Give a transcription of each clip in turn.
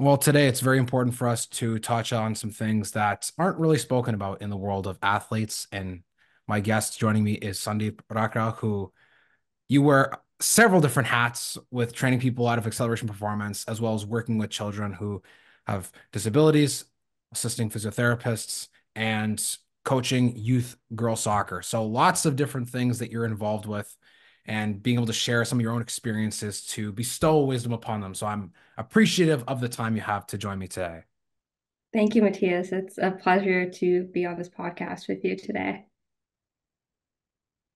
Well, today it's very important for us to touch on some things that aren't really spoken about in the world of athletes. And my guest joining me is Sundeep Rakhra, who you wear several different hats with training people out of acceleration performance, as well as working with children who have disabilities, assisting physiotherapists, and coaching youth girl soccer. So lots of different things that you're involved with and being able to share some of your own experiences to bestow wisdom upon them. So I'm appreciative of the time you have to join me today. Thank you, Matthias. It's a pleasure to be on this podcast with you today.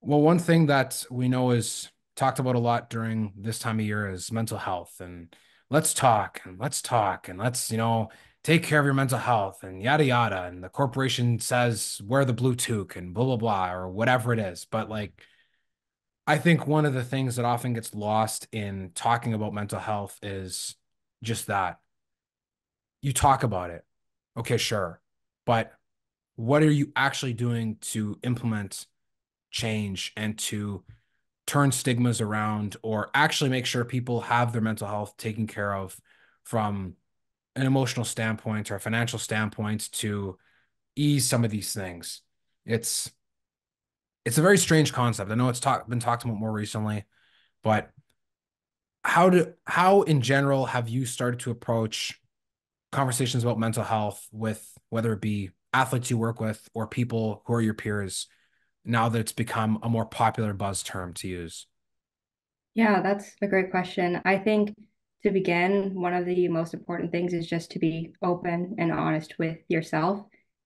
Well, one thing that we know is talked about a lot during this time of year is mental health and let's talk and let's talk and let's, you know, take care of your mental health and yada yada. And the corporation says wear the blue toque and blah blah blah or whatever it is. But like I think one of the things that often gets lost in talking about mental health is just that you talk about it. Okay, sure. But what are you actually doing to implement change and to turn stigmas around or actually make sure people have their mental health taken care of from an emotional standpoint or a financial standpoint to ease some of these things? It's it's a very strange concept. I know it's talk, been talked about more recently, but how do how in general have you started to approach conversations about mental health with whether it be athletes you work with or people who are your peers now that it's become a more popular buzz term to use? Yeah, that's a great question. I think to begin, one of the most important things is just to be open and honest with yourself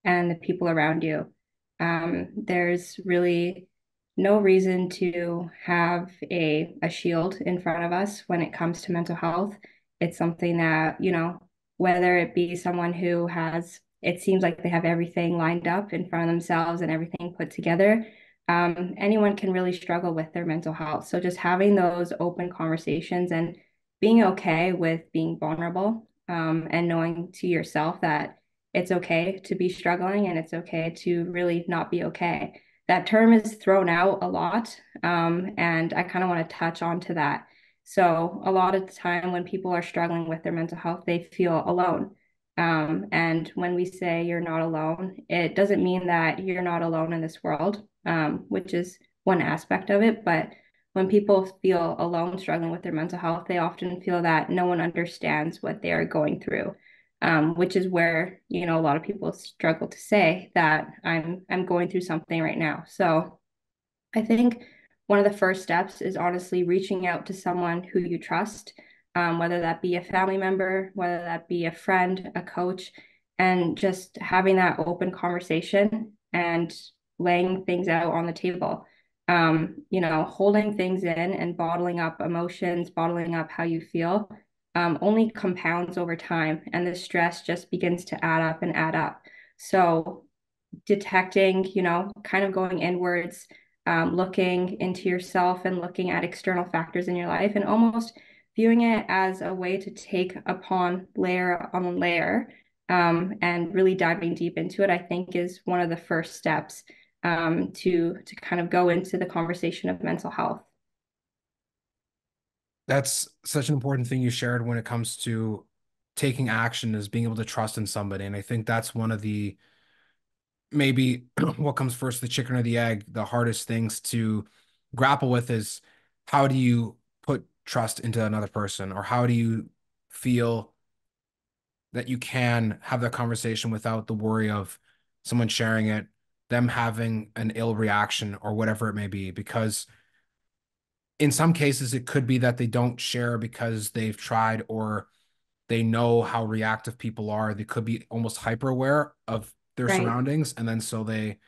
and the people around you. Um, there's really no reason to have a, a shield in front of us when it comes to mental health. It's something that, you know, whether it be someone who has, it seems like they have everything lined up in front of themselves and everything put together, um, anyone can really struggle with their mental health. So just having those open conversations and being okay with being vulnerable um, and knowing to yourself that it's okay to be struggling and it's okay to really not be okay. That term is thrown out a lot. Um, and I kind of want to touch on to that. So, a lot of the time when people are struggling with their mental health, they feel alone. Um, and when we say you're not alone, it doesn't mean that you're not alone in this world, um, which is one aspect of it. But when people feel alone struggling with their mental health, they often feel that no one understands what they are going through um, which is where you know a lot of people struggle to say that I'm I'm going through something right now. So I think one of the first steps is honestly reaching out to someone who you trust, um, whether that be a family member, whether that be a friend, a coach, and just having that open conversation and laying things out on the table. Um, you know, holding things in and bottling up emotions, bottling up how you feel um, only compounds over time and the stress just begins to add up and add up. So detecting, you know, kind of going inwards, um, looking into yourself and looking at external factors in your life and almost viewing it as a way to take upon layer on layer um, and really diving deep into it, I think is one of the first steps um, to to kind of go into the conversation of mental health that's such an important thing you shared when it comes to taking action is being able to trust in somebody. And I think that's one of the maybe what comes first, the chicken or the egg, the hardest things to grapple with is how do you put trust into another person or how do you feel that you can have that conversation without the worry of someone sharing it, them having an ill reaction or whatever it may be, because in some cases it could be that they don't share because they've tried or they know how reactive people are they could be almost hyper aware of their right. surroundings and then so they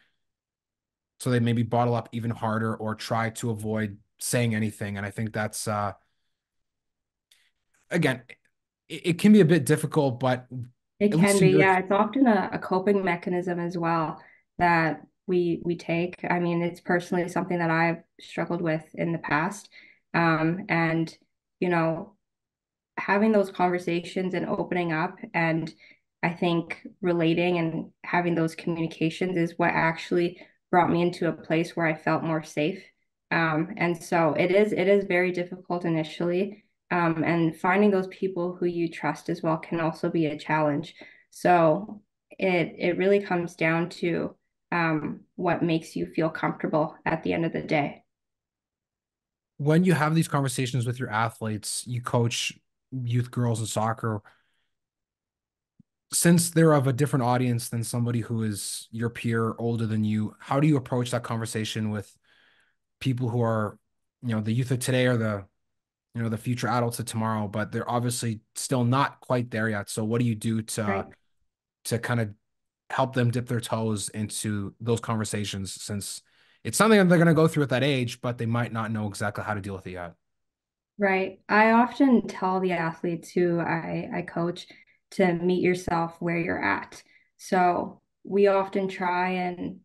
so they maybe bottle up even harder or try to avoid saying anything and i think that's uh again it, it can be a bit difficult but it can be yeah it's often a, a coping mechanism as well that we we take. I mean, it's personally something that I've struggled with in the past. Um, and you know, having those conversations and opening up and I think relating and having those communications is what actually brought me into a place where I felt more safe. Um, and so it is it is very difficult initially. Um, and finding those people who you trust as well can also be a challenge. So it it really comes down to um, what makes you feel comfortable at the end of the day. When you have these conversations with your athletes, you coach youth girls in soccer. Since they're of a different audience than somebody who is your peer, older than you, how do you approach that conversation with people who are, you know, the youth of today or the, you know, the future adults of tomorrow, but they're obviously still not quite there yet. So what do you do to right. to kind of help them dip their toes into those conversations since it's something that they're going to go through at that age, but they might not know exactly how to deal with it yet. Right. I often tell the athletes who I, I coach to meet yourself where you're at. So we often try and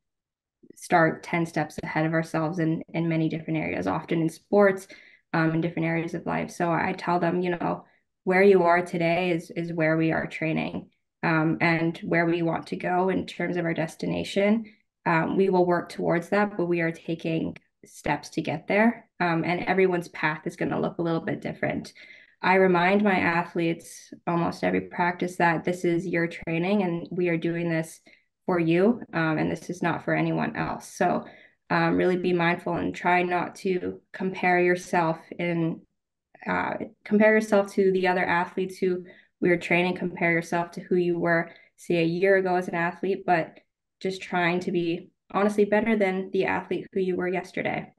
start 10 steps ahead of ourselves in, in many different areas, often in sports, um, in different areas of life. So I tell them, you know, where you are today is is where we are training um, and where we want to go in terms of our destination. Um, we will work towards that, but we are taking steps to get there. Um, and everyone's path is going to look a little bit different. I remind my athletes almost every practice that this is your training and we are doing this for you um, and this is not for anyone else. So um, really be mindful and try not to compare yourself in uh, compare yourself to the other athletes who we were training, compare yourself to who you were, say, a year ago as an athlete, but just trying to be honestly better than the athlete who you were yesterday.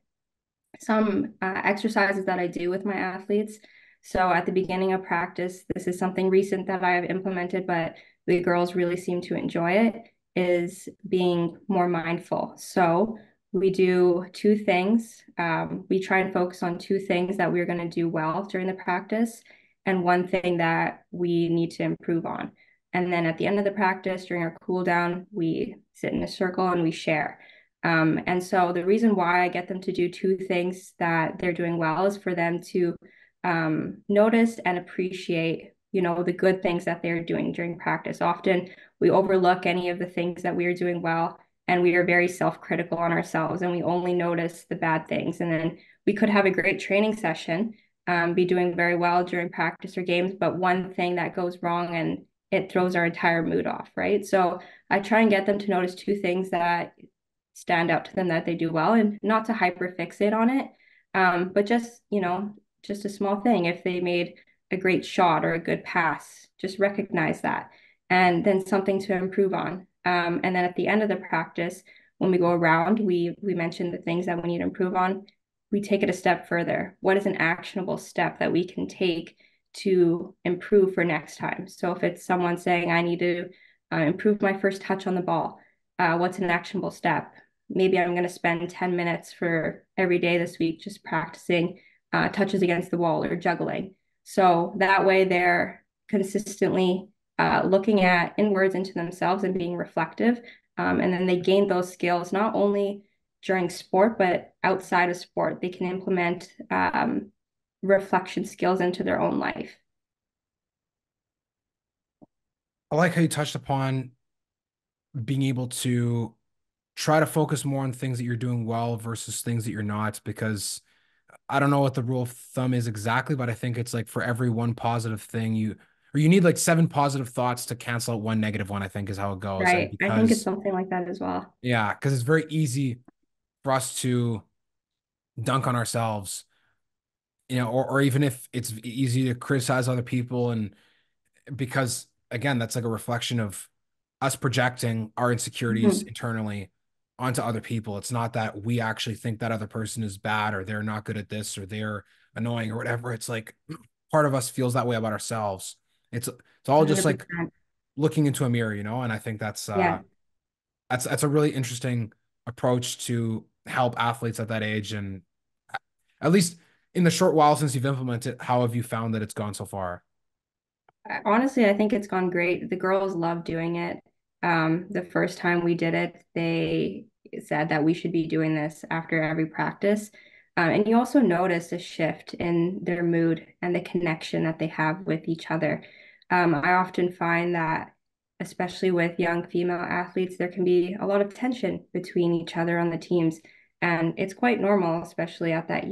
Some uh, exercises that I do with my athletes. So at the beginning of practice, this is something recent that I have implemented, but the girls really seem to enjoy it, is being more mindful. So we do two things. Um, we try and focus on two things that we're going to do well during the practice and one thing that we need to improve on. And then at the end of the practice, during our cool down, we sit in a circle and we share. Um, and so the reason why I get them to do two things that they're doing well is for them to um, notice and appreciate, you know, the good things that they're doing during practice. Often we overlook any of the things that we are doing well, and we are very self-critical on ourselves, and we only notice the bad things. And then we could have a great training session, um, be doing very well during practice or games, but one thing that goes wrong and it throws our entire mood off, right? So I try and get them to notice two things that stand out to them that they do well and not to hyper fixate on it, um, but just, you know, just a small thing. If they made a great shot or a good pass, just recognize that and then something to improve on. Um, and then at the end of the practice, when we go around, we we mention the things that we need to improve on we take it a step further. What is an actionable step that we can take to improve for next time? So if it's someone saying, I need to uh, improve my first touch on the ball, uh, what's an actionable step? Maybe I'm going to spend 10 minutes for every day this week just practicing uh, touches against the wall or juggling. So that way they're consistently uh, looking at inwards into themselves and being reflective. Um, and then they gain those skills not only during sport, but outside of sport, they can implement um, reflection skills into their own life. I like how you touched upon being able to try to focus more on things that you're doing well versus things that you're not, because I don't know what the rule of thumb is exactly, but I think it's like for every one positive thing you or you need like seven positive thoughts to cancel out one negative one, I think is how it goes. Right. Because, I think it's something like that as well. Yeah, because it's very easy for us to dunk on ourselves you know or, or even if it's easy to criticize other people and because again that's like a reflection of us projecting our insecurities mm-hmm. internally onto other people it's not that we actually think that other person is bad or they're not good at this or they're annoying or whatever it's like part of us feels that way about ourselves it's it's all just 100%. like looking into a mirror you know and i think that's uh yeah. that's that's a really interesting approach to help athletes at that age and at least in the short while since you've implemented how have you found that it's gone so far? Honestly i think it's gone great. The girls love doing it. Um, the first time we did it they said that we should be doing this after every practice. Um, and you also notice a shift in their mood and the connection that they have with each other. Um, i often find that especially with young female athletes, there can be a lot of tension between each other on the teams. And it's quite normal, especially at that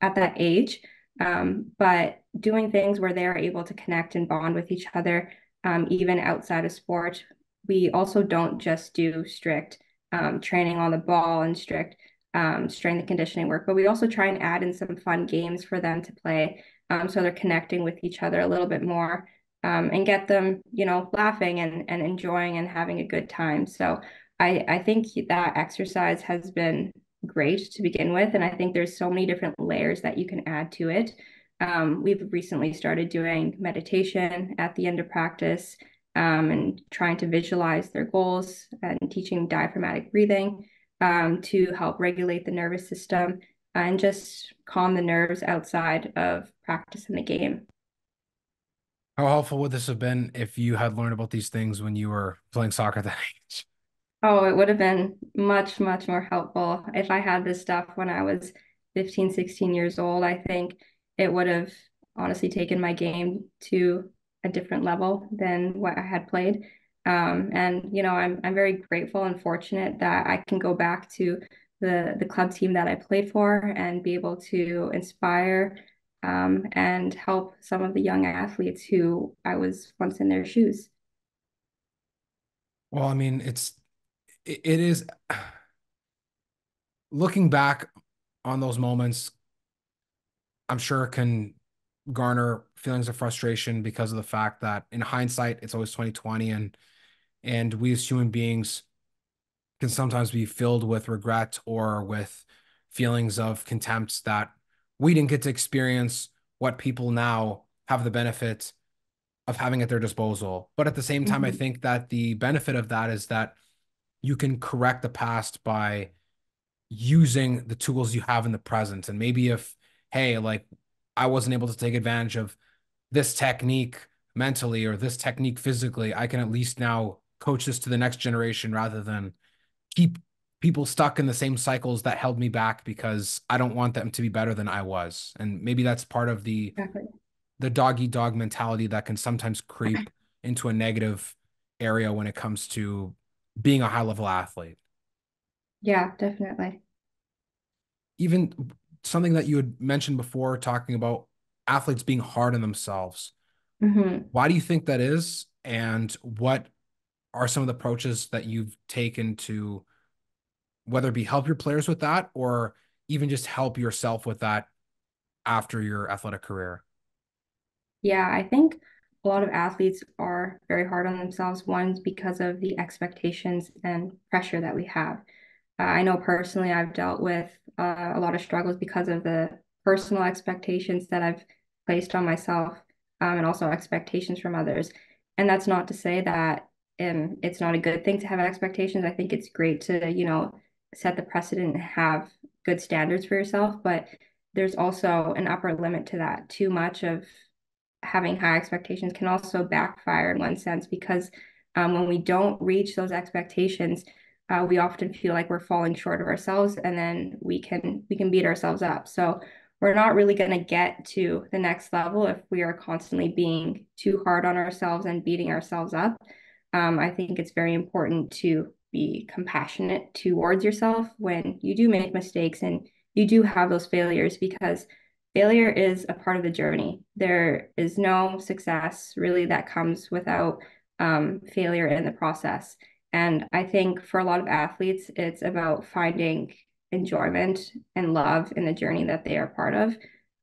at that age. Um, but doing things where they're able to connect and bond with each other, um, even outside of sport. We also don't just do strict um, training on the ball and strict um, strength and conditioning work, but we also try and add in some fun games for them to play. Um, so they're connecting with each other a little bit more um, and get them, you know, laughing and, and enjoying and having a good time. So I, I think that exercise has been great to begin with. And I think there's so many different layers that you can add to it. Um, we've recently started doing meditation at the end of practice um, and trying to visualize their goals and teaching diaphragmatic breathing um, to help regulate the nervous system and just calm the nerves outside of practice in the game. How helpful would this have been if you had learned about these things when you were playing soccer at that age? Oh, it would have been much, much more helpful if I had this stuff when I was 15, 16 years old. I think it would have honestly taken my game to a different level than what I had played. Um, and you know, I'm I'm very grateful and fortunate that I can go back to the the club team that I played for and be able to inspire um, and help some of the young athletes who I was once in their shoes. Well, I mean, it's it, it is looking back on those moments, I'm sure can garner feelings of frustration because of the fact that in hindsight, it's always 2020 and and we as human beings can sometimes be filled with regret or with feelings of contempt that we didn't get to experience what people now have the benefit of having at their disposal. But at the same time, mm-hmm. I think that the benefit of that is that you can correct the past by using the tools you have in the present. And maybe if, hey, like I wasn't able to take advantage of this technique mentally or this technique physically, I can at least now coach this to the next generation rather than keep people stuck in the same cycles that held me back because I don't want them to be better than I was. And maybe that's part of the exactly. the doggy dog mentality that can sometimes creep into a negative area when it comes to being a high level athlete. Yeah, definitely. Even something that you had mentioned before, talking about athletes being hard on themselves. Mm-hmm. Why do you think that is? And what are some of the approaches that you've taken to whether it be help your players with that or even just help yourself with that after your athletic career? Yeah, I think a lot of athletes are very hard on themselves. One, because of the expectations and pressure that we have. Uh, I know personally, I've dealt with uh, a lot of struggles because of the personal expectations that I've placed on myself um, and also expectations from others. And that's not to say that um, it's not a good thing to have expectations. I think it's great to, you know, set the precedent and have good standards for yourself. But there's also an upper limit to that. Too much of having high expectations can also backfire in one sense because um, when we don't reach those expectations, uh, we often feel like we're falling short of ourselves, and then we can we can beat ourselves up. So we're not really going to get to the next level if we are constantly being too hard on ourselves and beating ourselves up. Um, I think it's very important to be compassionate towards yourself when you do make mistakes and you do have those failures because failure is a part of the journey. There is no success really that comes without um, failure in the process. And I think for a lot of athletes, it's about finding enjoyment and love in the journey that they are part of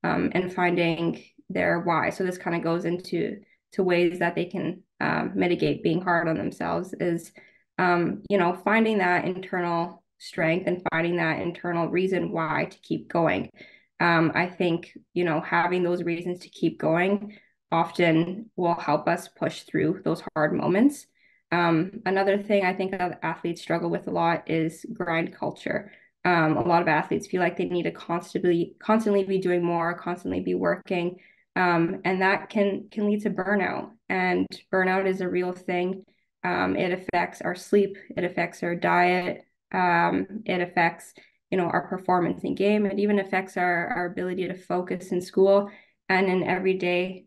um, and finding their why. So this kind of goes into to ways that they can um, mitigate being hard on themselves is, um, you know, finding that internal strength and finding that internal reason why to keep going um, I think, you know, having those reasons to keep going often will help us push through those hard moments. Um, another thing I think athletes struggle with a lot is grind culture. Um, a lot of athletes feel like they need to constantly constantly be doing more, constantly be working, um, and that can can lead to burnout. And burnout is a real thing. Um, it affects our sleep, it affects our diet, um, it affects you know our performance in game it even affects our, our ability to focus in school and in everyday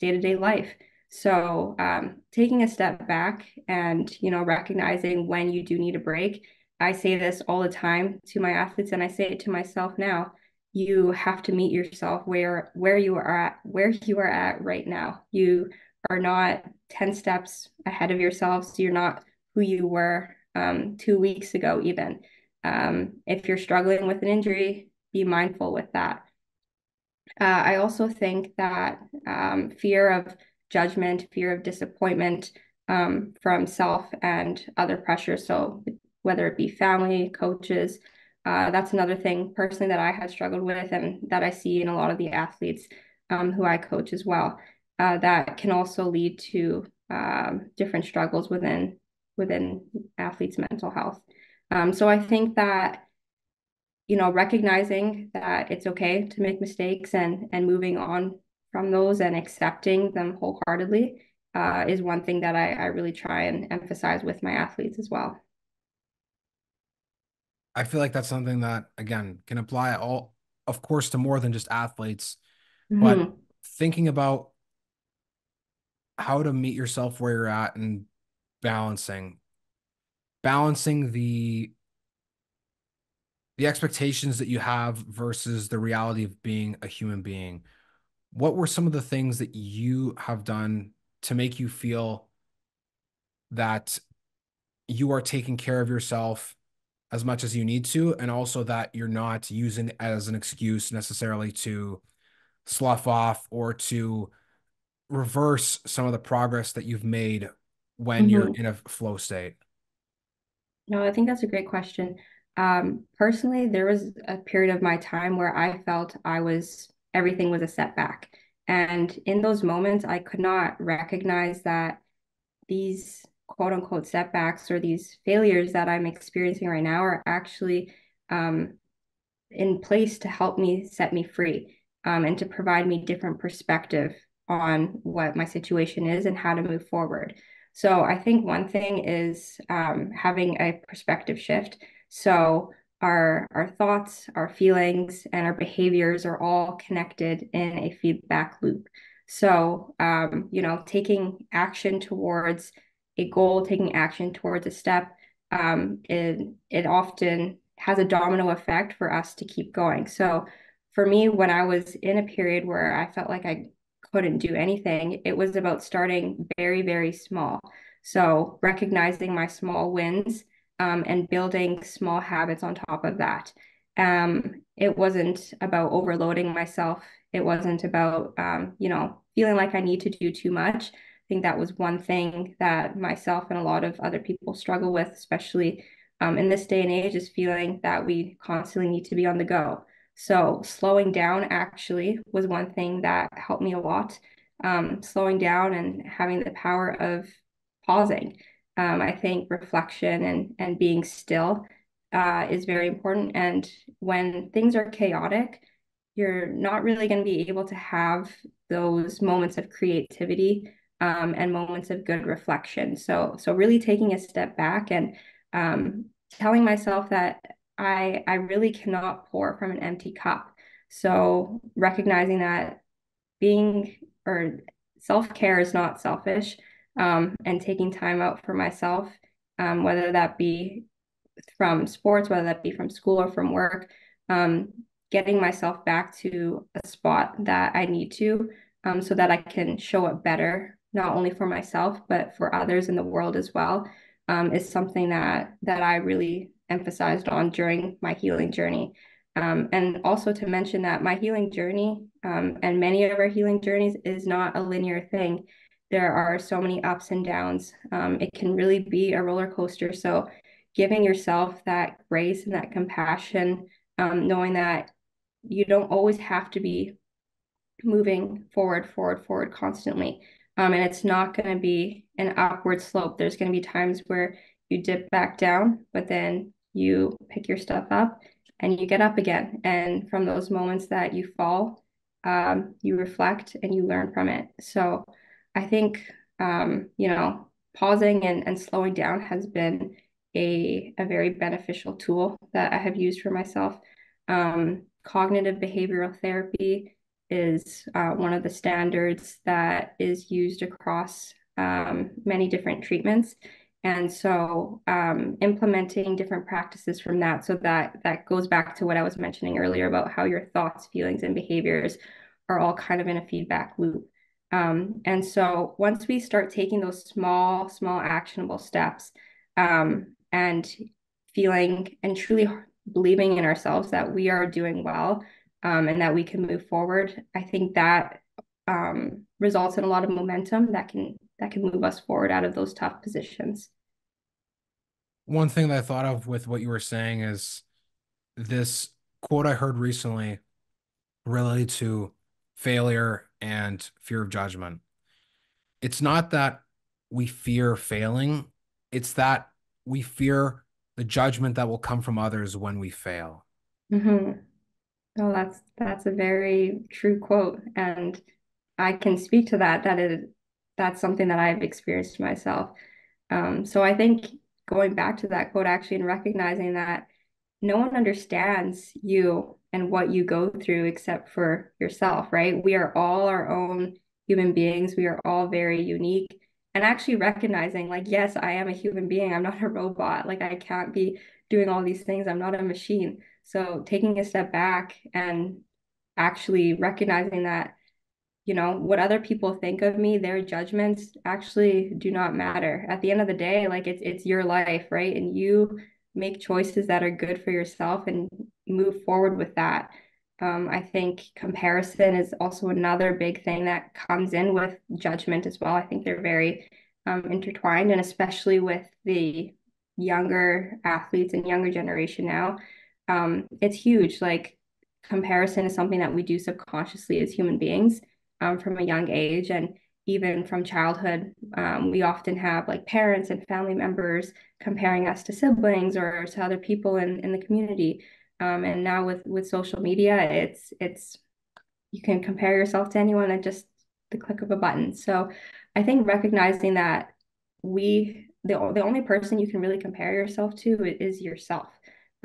day-to-day life so um, taking a step back and you know recognizing when you do need a break i say this all the time to my athletes and i say it to myself now you have to meet yourself where where you are at where you are at right now. You are not 10 steps ahead of yourself. So you're not who you were um, two weeks ago, even. Um, if you're struggling with an injury, be mindful with that. Uh, I also think that um, fear of judgment, fear of disappointment um, from self and other pressures. So whether it be family, coaches, uh, that's another thing personally that I had struggled with and that I see in a lot of the athletes um, who I coach as well. Uh, that can also lead to um, different struggles within within athletes' mental health. Um, so I think that you know recognizing that it's okay to make mistakes and and moving on from those and accepting them wholeheartedly uh, is one thing that I, I really try and emphasize with my athletes as well. I feel like that's something that again can apply all, of course, to more than just athletes, mm-hmm. but thinking about how to meet yourself where you're at and balancing balancing the the expectations that you have versus the reality of being a human being what were some of the things that you have done to make you feel that you are taking care of yourself as much as you need to and also that you're not using as an excuse necessarily to slough off or to reverse some of the progress that you've made when mm-hmm. you're in a flow state? No, I think that's a great question. Um, personally, there was a period of my time where I felt I was everything was a setback. And in those moments, I could not recognize that these quote unquote setbacks or these failures that I'm experiencing right now are actually um, in place to help me set me free um, and to provide me different perspective on what my situation is and how to move forward. So I think one thing is um, having a perspective shift. So our our thoughts, our feelings, and our behaviors are all connected in a feedback loop. So um, you know, taking action towards a goal, taking action towards a step, um, it it often has a domino effect for us to keep going. So for me, when I was in a period where I felt like I couldn't do anything. It was about starting very, very small. So recognizing my small wins um, and building small habits on top of that. Um, it wasn't about overloading myself. It wasn't about, um, you know, feeling like I need to do too much. I think that was one thing that myself and a lot of other people struggle with, especially um, in this day and age, is feeling that we constantly need to be on the go. So slowing down actually was one thing that helped me a lot. Um, slowing down and having the power of pausing. Um, I think reflection and and being still uh, is very important. And when things are chaotic, you're not really going to be able to have those moments of creativity um, and moments of good reflection. So so really taking a step back and um, telling myself that I I really cannot pour from an empty cup. So recognizing that being or self-care is not selfish um, and taking time out for myself, um, whether that be from sports, whether that be from school or from work, um, getting myself back to a spot that I need to um, so that I can show up better, not only for myself, but for others in the world as well, um, is something that that I really emphasized on during my healing journey. Um, and also to mention that my healing journey um, and many of our healing journeys is not a linear thing. There are so many ups and downs. Um, it can really be a roller coaster. So, giving yourself that grace and that compassion, um, knowing that you don't always have to be moving forward, forward, forward constantly. Um, and it's not going to be an upward slope. There's going to be times where you dip back down, but then you pick your stuff up and you get up again. And from those moments that you fall, um, you reflect and you learn from it. So I think, um, you know, pausing and, and slowing down has been a, a very beneficial tool that I have used for myself. Um, cognitive behavioral therapy is uh, one of the standards that is used across um, many different treatments. And so um, implementing different practices from that, so that that goes back to what I was mentioning earlier about how your thoughts, feelings, and behaviors are all kind of in a feedback loop. Um, and so once we start taking those small, small actionable steps um, and feeling and truly believing in ourselves that we are doing well um, and that we can move forward, I think that um, results in a lot of momentum that can that can move us forward out of those tough positions. One thing that I thought of with what you were saying is this quote I heard recently related to failure and fear of judgment. It's not that we fear failing, it's that we fear the judgment that will come from others when we fail. Mm-hmm. Oh, that's that's a very true quote, and I can speak to that. That is that's something that I've experienced myself. Um, so I think going back to that quote actually and recognizing that no one understands you and what you go through except for yourself, right? We are all our own human beings. We are all very unique. And actually recognizing, like, yes, I am a human being. I'm not a robot. Like, I can't be doing all these things. I'm not a machine. So taking a step back and actually recognizing that you know what other people think of me their judgments actually do not matter. At the end of the day like it's it's your life right? And you make choices that are good for yourself and move forward with that. Um, i think comparison is also another big thing that comes in with judgment as well. I think they're very um, intertwined and especially with the younger athletes and younger generation now um, it's huge. Like comparison is something that we do subconsciously as human beings um, from a young age and even from childhood um, we often have like parents and family members comparing us to siblings or to other people in, in the community. Um, and now with with social media it's it's you can compare yourself to anyone at just the click of a button. So i think recognizing that we the, the only person you can really compare yourself to is yourself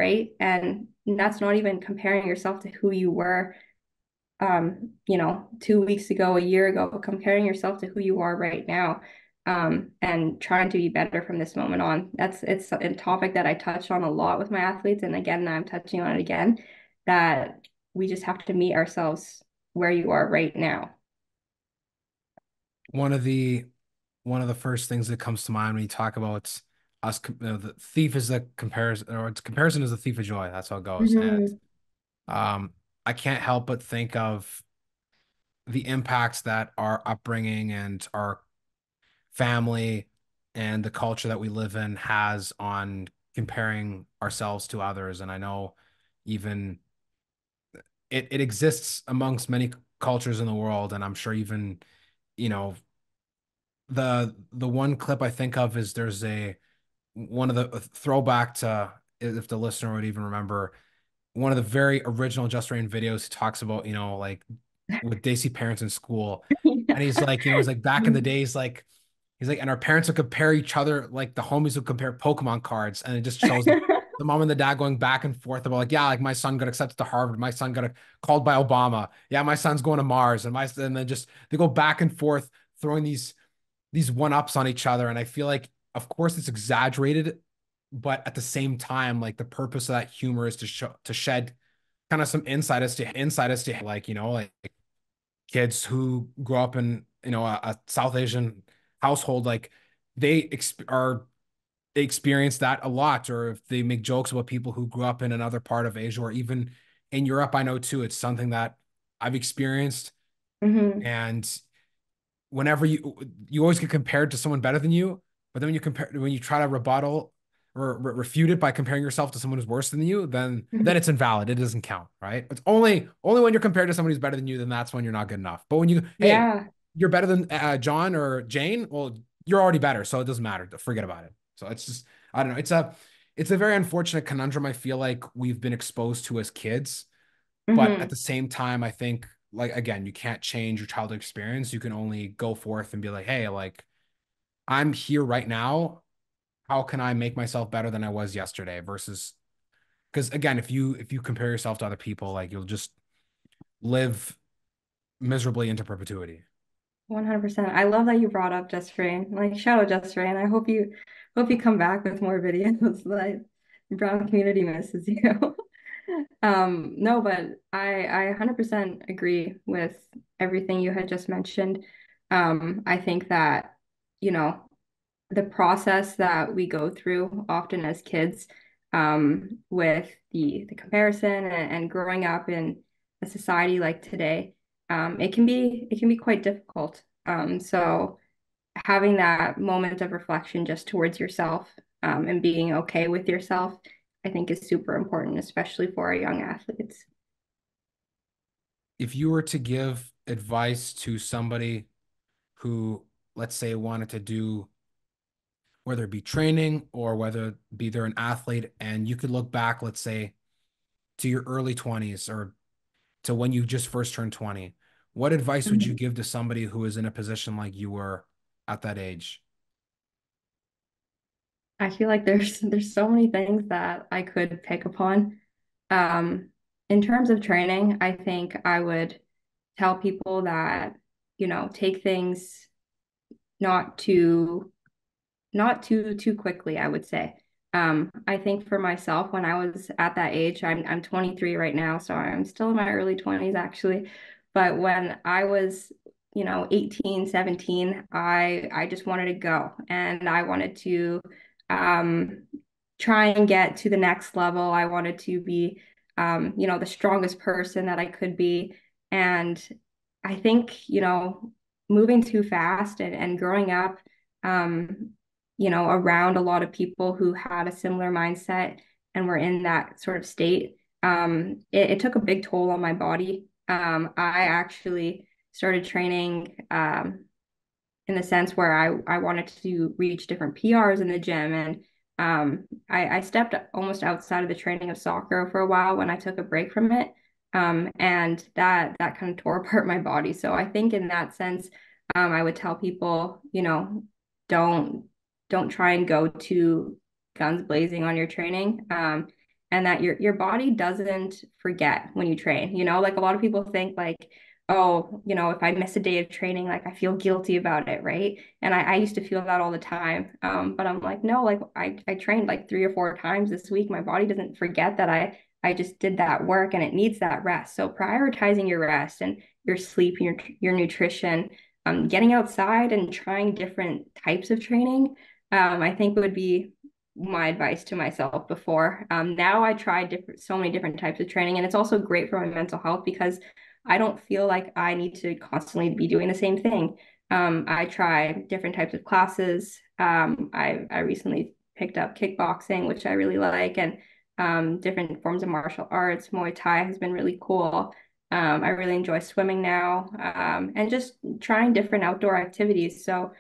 right? And that's not even comparing yourself to who you were um, you know, two weeks ago, a year ago, comparing yourself to who you are right now, um, and trying to be better from this moment on. That's it's a topic that I touch on a lot with my athletes, and again, I'm touching on it again. That we just have to meet ourselves where you are right now. One of the one of the first things that comes to mind when you talk about us, you know, the thief is the comparison, or it's comparison is the thief of joy. That's how it goes. Mm-hmm. And um, I can't help but think of the impacts that our upbringing and our family and the culture that we live in has on comparing ourselves to others. And I know even it, it exists amongst many cultures in the world. And I'm sure even, you know, the the one clip I think of is there's a one of the uh, throwback to if the listener would even remember one of the very original JusReign videos. He talks about, you know, like with Desi parents in school. And he's like, you know, he's like back in the mm-hmm. days, like he's like, and our parents would compare each other, like the homies would compare Pokemon cards, and it just shows the, the mom and the dad going back and forth about like, yeah, like my son got accepted to Harvard, my son got a, called by Obama, yeah, my son's going to Mars, and my and then just they go back and forth throwing these these one ups on each other, and I feel like, of course, it's exaggerated but at the same time, like the purpose of that humor is to show to shed kind of some insight as to insight as to like you know like kids who grow up in you know a, a South Asian household like they exp- are they experience that a lot or if they make jokes about people who grew up in another part of Asia or even in Europe I know too it's something that I've experienced mm-hmm. and whenever you you always get compared to someone better than you but then when you compare when you try to rebuttal or re- refute it by comparing yourself to someone who's worse than you, then mm-hmm. then it's invalid. It doesn't count, right? It's only only when you're compared to someone who's better than you, then that's when you're not good enough. But when you hey, yeah. you're better than uh, John or Jane, well, you're already better, so it doesn't matter. Forget about it. So it's just I don't know. It's a it's a very unfortunate conundrum. I feel like we've been exposed to as kids, mm-hmm. but at the same time, I think like again, you can't change your childhood experience. You can only go forth and be like, hey, like I'm here right now how can I make myself better than I was yesterday versus because again, if you if you compare yourself to other people, like you'll just live miserably into perpetuity. 100%. I love that you brought up JusReign. Like shout out JusReign. I hope you hope you come back with more videos. Like brown community misses you. um, no, but I I 100% agree with everything you had just mentioned. Um, I think that, you know, the process that we go through often as kids um, with the the comparison and, and growing up in a society like today, um, it can be it can be quite difficult. Um, so having that moment of reflection just towards yourself um, and being okay with yourself, I think is super important, especially for our young athletes. If you were to give advice to somebody who, let's say, wanted to do whether it be training or whether it be they're an athlete, and you could look back, let's say, to your early 20s or to when you just first turned 20, what advice would you mm-hmm. give to somebody who is in a position like you were at that age? I feel like there's there's so many things that I could pick upon. Um, in terms of training, I think I would tell people that, you know, take things not too not too too quickly, I would say. Um, I think for myself, when I was at that age, I'm I'm 23 right now, so I'm still in my early 20s actually. But when I was, you know, 18, 17, I I just wanted to go and I wanted to um, try and get to the next level. I wanted to be, um, you know, the strongest person that I could be. And I think, you know, moving too fast and, and growing up, um, you know, around a lot of people who had a similar mindset and were in that sort of state, um, it, it took a big toll on my body. Um, I actually started training um, in the sense where I, I wanted to reach different PRs in the gym. And um, I, I stepped almost outside of the training of soccer for a while when I took a break from it. Um, and that that kind of tore apart my body. So I think in that sense, um, I would tell people, you know, don't don't try and go to guns blazing on your training um, and that your your body doesn't forget when you train you know? Like a lot of people think like oh you know if i miss a day of training like i feel guilty about it right? And i, I used to feel that all the time um, but i'm like no like I, I trained like three or four times this week. My body doesn't forget that i i just did that work and it needs that rest. So prioritizing your rest and your sleep your your nutrition um, getting outside and trying different types of training um, I think would be my advice to myself before. Um, now I try different, so many different types of training, and it's also great for my mental health because I don't feel like I need to constantly be doing the same thing. Um, I try different types of classes. Um, I I recently picked up kickboxing, which I really like, and um, different forms of martial arts. Muay Thai has been really cool. Um, I really enjoy swimming now, and just trying different outdoor activities. So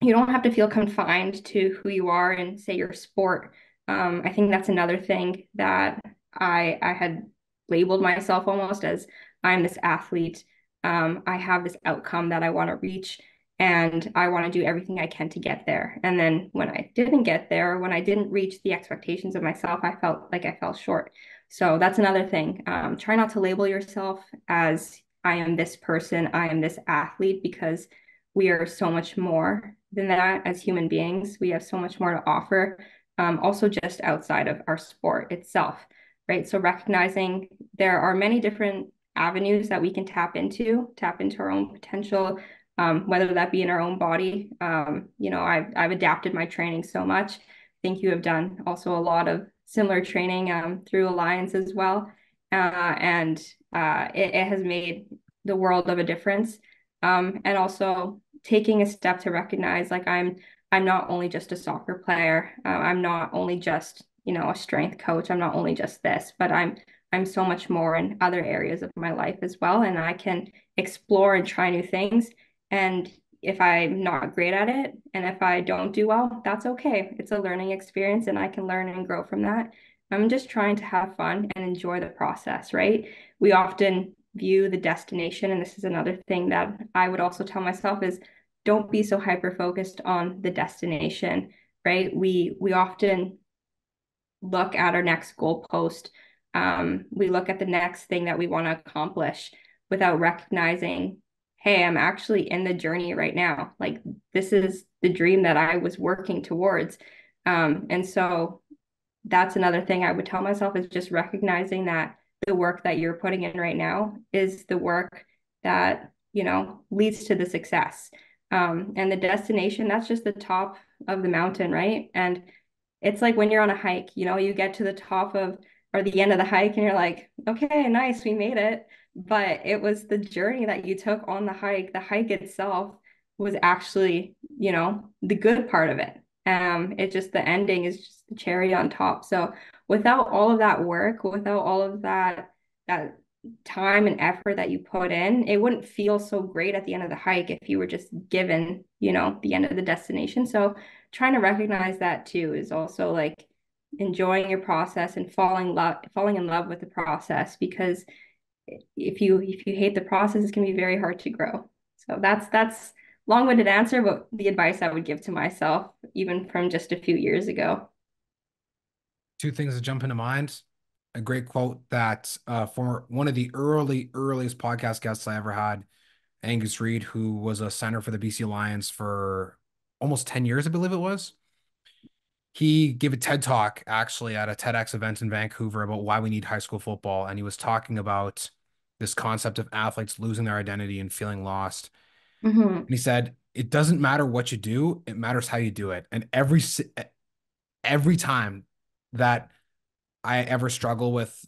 you don't have to feel confined to who you are and say your sport. Um, I think that's another thing that I I had labeled myself almost as I'm this athlete. Um, I have this outcome that I want to reach, and I want to do everything I can to get there. And then when I didn't get there, when I didn't reach the expectations of myself, I felt like I fell short. So that's another thing. Um, try not to label yourself as I am this person, I am this athlete, because we are so much more than that as human beings. We have so much more to offer, um, also just outside of our sport itself, right? So recognizing there are many different avenues that we can tap into, tap into our own potential, um, whether that be in our own body. Um, you know, I've, I've adapted my training so much. I think you have done also a lot of similar training um, through Alliance as well. Uh, and uh, it, it, has made the world of a difference. Um, and also taking a step to recognize like I'm I'm not only just a soccer player. Uh, I'm not only just you know a strength coach. I'm not only just this, but I'm I'm so much more in other areas of my life as well, and I can explore and try new things. And if I'm not great at it, and if I don't do well, that's okay. It's a learning experience, and I can learn and grow from that. I'm just trying to have fun and enjoy the process, right? We often view the destination, and this is another thing that I would also tell myself is don't be so hyper focused on the destination, right? We we often look at our next goalpost. Um, we look at the next thing that we want to accomplish without recognizing, hey, I'm actually in the journey right now. Like this is the dream that I was working towards. Um, and so that's another thing I would tell myself is just recognizing that the work that you're putting in right now is the work that, you know, leads to the success. Um, and the destination, that's just the top of the mountain, right? And it's like when you're on a hike, you know, you get to the top of or the end of the hike and you're like, okay, nice, we made it. But it was the journey that you took on the hike. The hike itself was actually, you know, the good part of it. Um, it just the ending is just the cherry on top. So without all of that work, without all of that that time and effort that you put in, it wouldn't feel so great at the end of the hike if you were just given, you know, the end of the destination. So trying to recognize that too is also like enjoying your process and falling love falling in love with the process because if you if you hate the process it can be very hard to grow. So that's that's long-winded answer but the advice i would give to myself even from just a few years ago. Two things that jump into mind a great quote that uh for one of the early earliest podcast guests i ever had angus reid who was a center for the bc lions for almost 10 years i believe it was he gave a TED talk actually at a TEDx event in Vancouver about why we need high school football. And he was talking about this concept of athletes losing their identity and feeling lost. Mm-hmm. And he said, it doesn't matter what you do, it matters how you do it. And every every time that I ever struggle with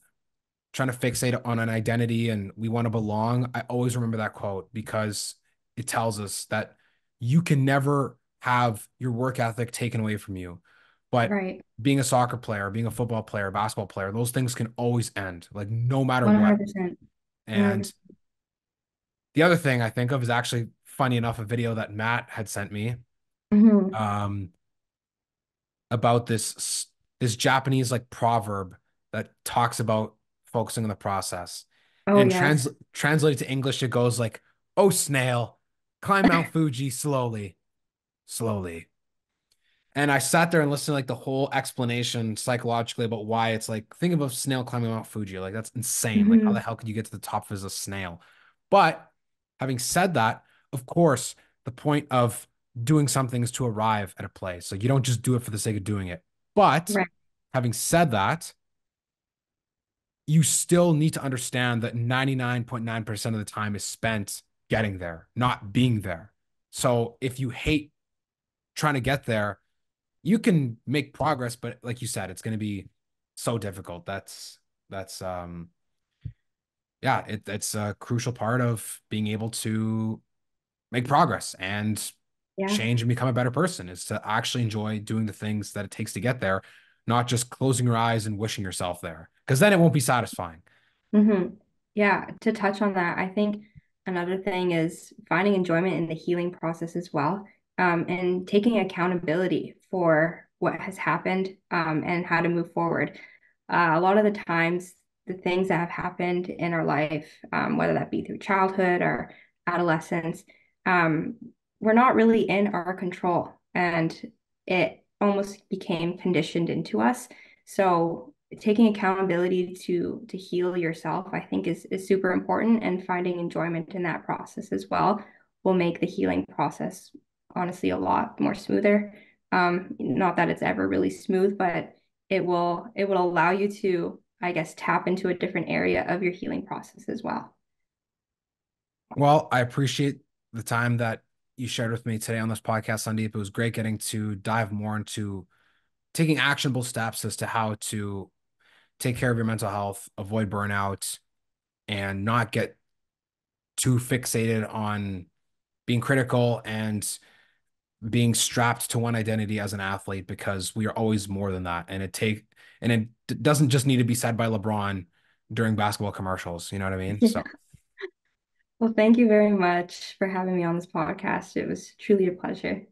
trying to fixate on an identity and we want to belong, I always remember that quote because it tells us that you can never have your work ethic taken away from you. But right. being a soccer player, being a football player, basketball player, those things can always end, like no matter 100%. what. And 100%. the other thing I think of is actually funny enough a video that Matt had sent me mm-hmm. um, about this this Japanese like proverb that talks about focusing on the process. Oh, and yes. trans- translated to English, it goes like, "Oh snail, climb Mount Fuji slowly, slowly." And I sat there and listened to like the whole explanation psychologically about why it's like think of a snail climbing Mount Fuji. Like that's insane. Mm-hmm. Like how mm-hmm. the hell could you get to the top as a snail? But having said that, of course, the point of doing something is to arrive at a place. So you don't just do it for the sake of doing it. But right. having said that, you still need to understand that 99.9% of the time is spent getting there, not being there. So if you hate trying to get there, you can make progress, but like you said, it's going to be so difficult. That's that's um yeah, it, it's a crucial part of being able to make progress and yeah. change and become a better person is to actually enjoy doing the things that it takes to get there, not just closing your eyes and wishing yourself there, because then it won't be satisfying. Mm-hmm. Yeah, to touch on that, I think another thing is finding enjoyment in the healing process as well um, and taking accountability for what has happened um, and how to move forward. Uh, a lot of the times, the things that have happened in our life, um, whether that be through childhood or adolescence, um, were not really in our control. And it almost became conditioned into us. So taking accountability to to heal yourself, I think is is super important and finding enjoyment in that process as well will make the healing process honestly a lot more smoother. Um, not that it's ever really smooth, but it will it will allow you to, I guess, tap into a different area of your healing process as well. Well, I appreciate the time that you shared with me today on this podcast, Sundeep. It was great getting to dive more into taking actionable steps as to how to take care of your mental health, avoid burnout, and not get too fixated on being critical and being strapped to one identity as an athlete because we are always more than that and it take and it doesn't just need to be said by LeBron during basketball commercials you know what I mean so well thank you very much for having me on this podcast. It was truly a pleasure